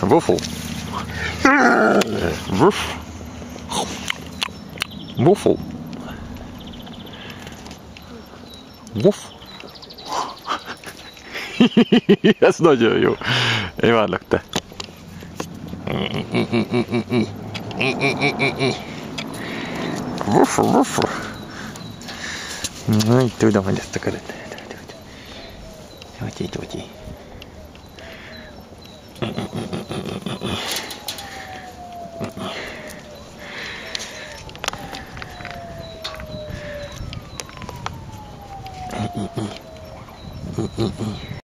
Вуфл. Вуф. Вуфл. Вуф. Ez nagyon jó. Imádlak te. Vuf, vuf. Na, így tudom, hogy ezt akarod. Hogy így, hogy Mm-mm-mm.